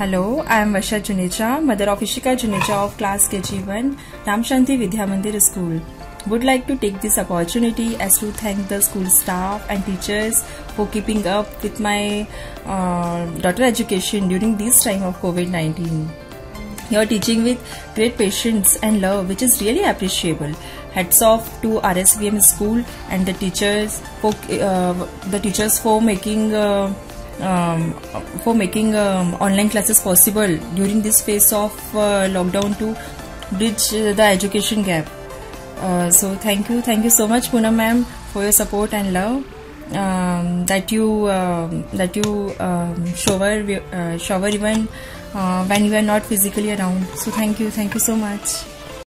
Hello, I am Varsha Juneja, mother of Ishika Juneja of class KG1, Ram Shanti Vidya Mandir School. Would like to take this opportunity as to thank the school staff and teachers for keeping up with my uh, daughter education during this time of COVID-19. You're teaching with great patience and love, which is really appreciable. Hats off to RSVM school and the teachers for uh, the teachers for making uh, um, for making um, online classes possible during this phase of uh, lockdown to bridge the education gap. Uh, so thank you, thank you so much, Poonam ma'am, for your support and love um, that you um, that you um, shower uh, shower even uh, when you are not physically around. So thank you, thank you so much.